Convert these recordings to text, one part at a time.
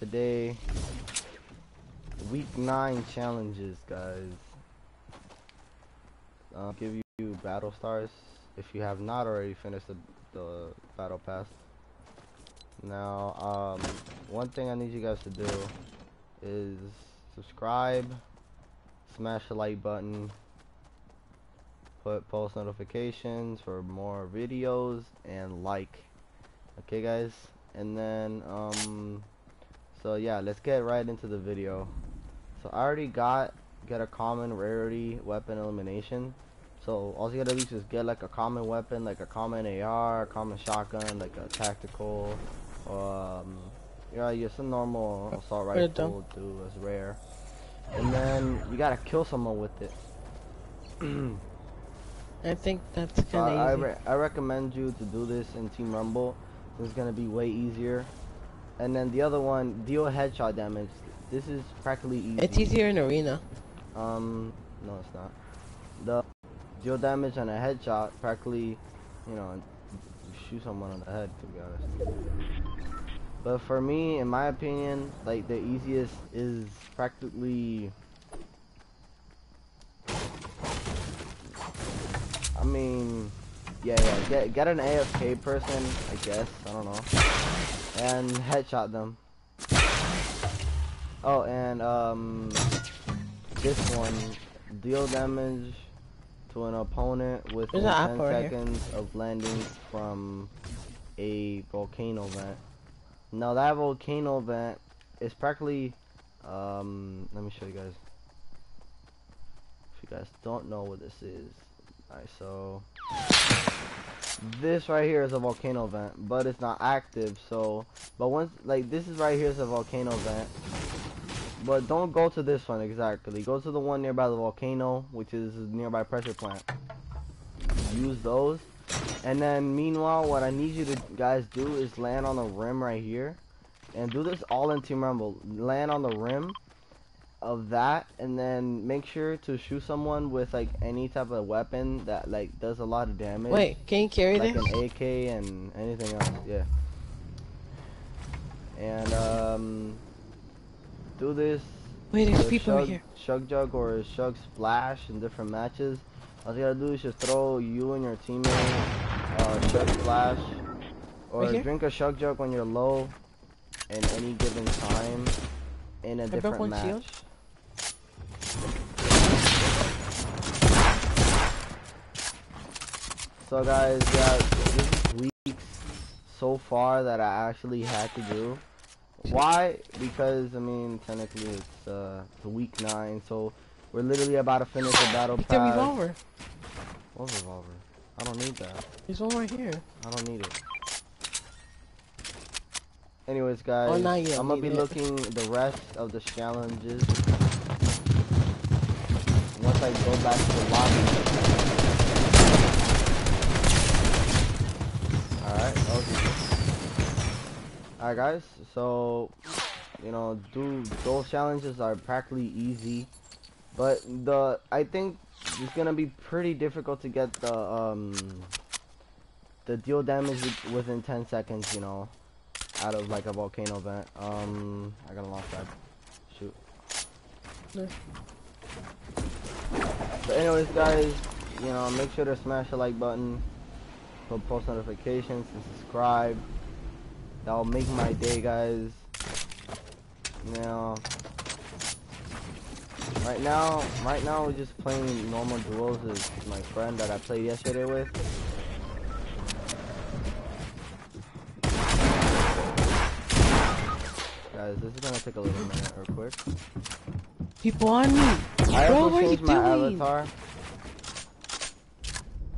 today. Week 9 challenges, guys. I'll give you battle stars if you have not already finished the, the battle pass. Now, um, one thing I need you guys to do is subscribe, smash the like button, put post notifications for more videos, and like. Okay, guys? And then, um, so yeah, let's get right into the video. So I already got, get a common rarity weapon elimination. So all you gotta do is just get like a common weapon, like a common AR, a common shotgun, like a tactical, um, yeah, just a normal assault rifle will do as rare. And then you gotta kill someone with it. I think that's kind of uh, I, easy. re I recommend you to do this in Team Rumble. It's gonna be way easier. And then the other one, deal headshot damage. This is practically easy. It's easier in arena. Um, no, it's not. The deal damage on a headshot practically, you know, shoot someone on the head. To be honest. But for me, in my opinion, like the easiest is practically. I mean, yeah, yeah. Get get an AFK person, I guess. I don't know, and headshot them. Oh, and um, this one deal damage to an opponent within an 10 apple right here. seconds of landing from a volcano vent. Now that volcano vent is practically, um, let me show you guys. If you guys don't know what this is, alright, so this right here is a volcano vent, but it's not active. So, but once like this is right here is a volcano vent, but don't go to this one exactly. Go to the one nearby the volcano, which is nearby pressure plant. Use those. And then meanwhile, what I need you to guys do is land on the rim right here. And do this all in Team Rumble. Land on the rim of that and then make sure to shoot someone with like any type of weapon that like does a lot of damage. Wait, can you carry like this? an AK and anything else, yeah. And um do this Wait, there's people Chug, here. Chug Jug or Chug Splash in different matches. All you gotta do is just throw you and your teammate uh, Chug Splash. Or Right drink a Chug Jug when you're low in any given time in a different match. shield. So guys, yeah, this is weeks so far that I actually had to do. Why? Because I mean, technically it's uh it's week nine, so we're literally about to finish the battle Pick the pass. revolver. What revolver? I don't need that. There's one right here. I don't need it. Anyways, guys, Oh, you I'm gonna be it. looking the rest of the challenges once I go back to the lobby. Alright, okay. Alright guys, so you know, do those challenges are practically easy. But the I think it's gonna be pretty difficult to get the um the deal damage within 10 seconds, you know, out of like a volcano vent. Um, I got a launch pad. Shoot. Yeah. But anyways, guys, you know, make sure to smash the like button, put post notifications, and subscribe. That'll make my day, guys. Now, right now, right now we're just playing normal duels with my friend that I played yesterday with. Guys, this is gonna take a little minute real quick. People on me. I Bro, what are you doing? avatar.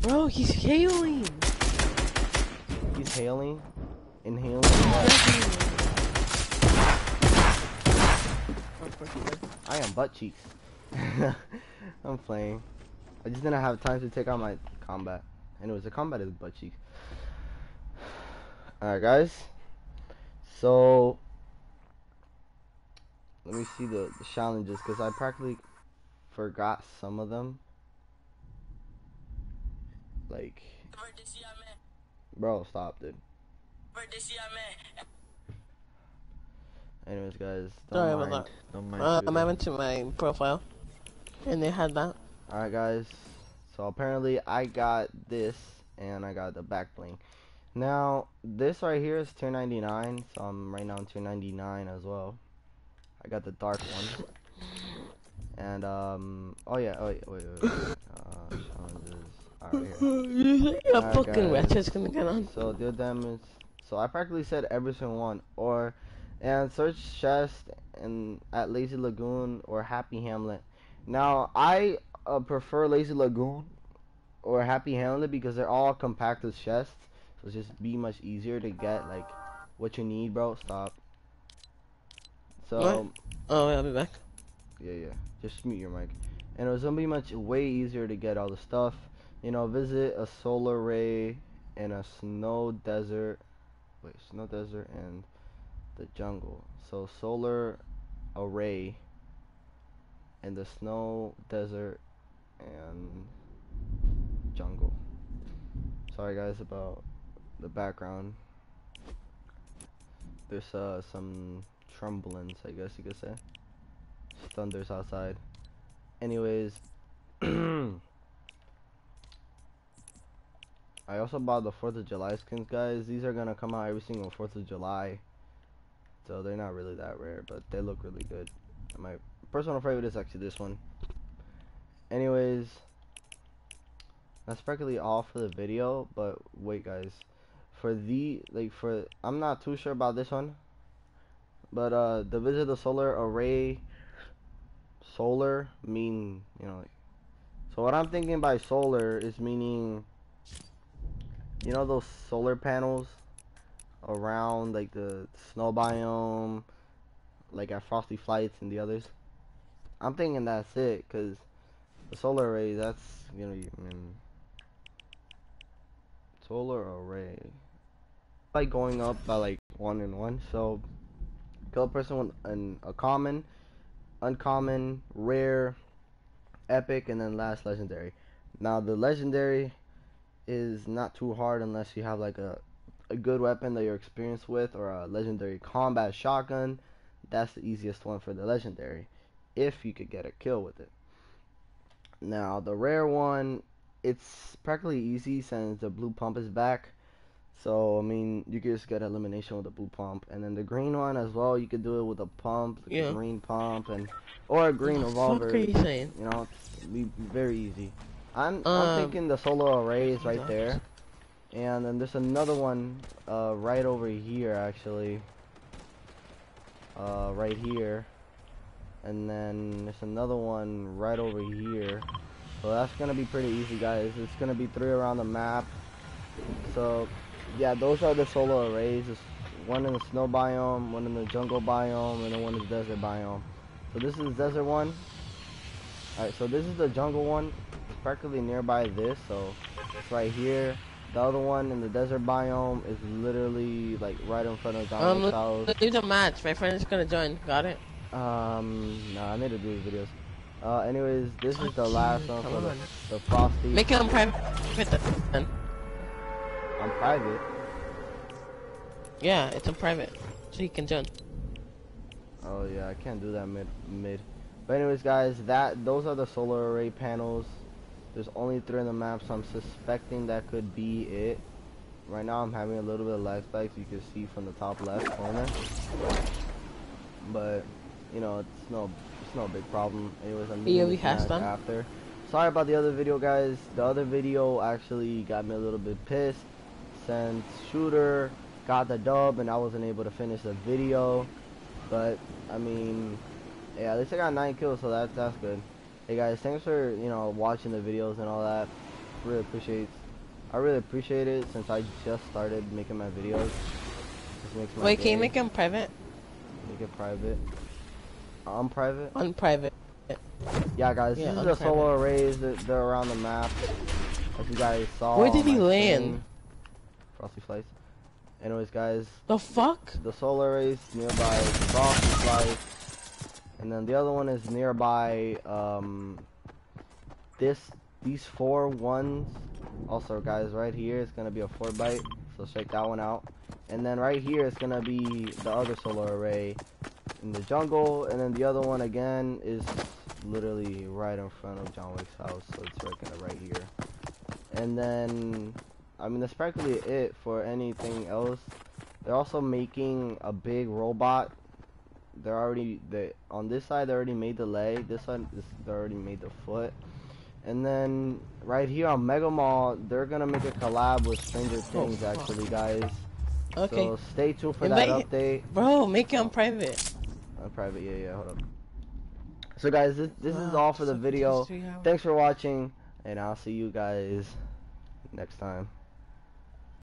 Bro, he's hailing. He's hailing, inhaling. I am butt cheeks. I'm playing. I just didn't have time to take out my combat. Anyways, the combat is butt cheeks. Alright, guys. So, let me see the, the challenges because I practically forgot some of them. Like, bro, stop, dude. Anyways, guys, don't Sorry mind. about Don't mind. Um, shooting. I went to my profile, and they had that. Alright guys, so apparently I got this and I got the back bling. Now, this right here is 299, so I'm right now in 299 as well. I got the dark one. And, um, oh yeah, oh yeah, wait, wait, wait. Challenges. Alright, here. you think a Alright, fucking guys. wretch is gonna get on? So, deal damage. So, I practically said every single one. Or, and search chest and at Lazy Lagoon or Happy Hamlet. Now, I uh, prefer Lazy Lagoon or Happy Hamlet because they're all compacted chests. So it's just be much easier to get like what you need, bro. Stop. So What? Oh, yeah, I'll be back. yeah, yeah. Just mute your mic. And it was gonna be much way easier to get all the stuff. You know, visit a solar ray and a snow desert. Wait, snow desert and the jungle. So solar array and the snow desert and jungle. Sorry guys about the background. There's uh some tremblings, I guess you could say. Thunders outside. Anyways, I also bought the 4th of July skins, guys. These are gonna come out every single 4th of July. So they're not really that rare, but they look really good. And my personal favorite is actually this one. Anyways, that's practically all for the video. But wait, guys, for the like for I'm not too sure about this one, but uh, the visit the solar array. Solar mean you know. Like, so what I'm thinking by solar is meaning. You know those solar panels around like the snow biome, like at Frosty Flights and the others. I'm thinking that's it, cause the solar array. That's you know, I mean, solar array. Like going up by like one and one. So kill a person with an a common, uncommon, rare, epic, and then last legendary. Now the legendary is not too hard unless you have like a a good weapon that you're experienced with or a legendary combat shotgun. That's the easiest one for the legendary if you could get a kill with it. Now the rare one, it's practically easy since the blue pump is back. So I mean, you can just get elimination with the blue pump, and then the green one as well. You could do it with a pump, like Yeah. a green pump, and or a green What revolver. fuck are you saying? You know, it's be very easy. I'm Um, I'm thinking the solar array is right there, and then there's another one uh right over here actually. Uh, right here, and then there's another one right over here. So that's gonna be pretty easy, guys. It's gonna be three around the map. So, yeah, those are the solar arrays. There's one in the snow biome, one in the jungle biome, and then one in the desert biome. So this is the desert one. Alright, so this is the jungle one. It's practically nearby this, so it's right here. The other one in the desert biome is literally like right in front of Um, Donald's house. leave the match. My friend is gonna join. Got it? Um, no, I need to do these videos. Uh, anyways, this is the last one for the, the Frosty. Make it on private. then. on private. Yeah, it's on private, so you can join. Oh yeah, I can't do that mid mid. But anyways, guys, that those are the solar array panels. There's only three in the map, so I'm suspecting that could be it. Right now, I'm having a little bit of lag spikes. You can see from the top left corner. But you know, it's no, it's no big problem. Anyways, I'm Yeah, we this has them. after. Sorry about the other video, guys. The other video actually got me a little bit pissed since Shooter got the dub and I wasn't able to finish the video. But I mean, yeah, at least I got nine kills, so that's that's good. Hey guys, thanks for you know watching the videos and all that. Really appreciate. I really appreciate it since I just started making my videos. My Wait, can you make on private? Make it private. On private? On private. Yeah, guys, Yeah, this is the private. solar arrays. that are they're around the map. As you guys saw. Where did he land? screen. Frosty Flights. Anyways, guys, The fuck? the solar arrays nearby Frosty Flights. And then the other one is nearby, um, this, these four ones. Also, guys, right here is gonna be a Fortbyte, so check that one out. And then right here it's gonna be the other solar array, in the jungle, and then the other one again is literally right in front of John Wick's house, so it's right of right here. And then, I mean, that's practically it for anything else. They're also making a big robot. They're already they on this side. They already made the leg. This side, this, they already made the foot. And then right here on Mega Mall, they're gonna make a collab with Stranger Things, fuck. actually, guys. Okay. So stay tuned for Invite- that update. Bro, make it on private. Uh, private, yeah, yeah, hold up. So guys, this, this is all for the video. just three hours. Thanks for watching, and I'll see you guys next time.